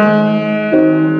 Thank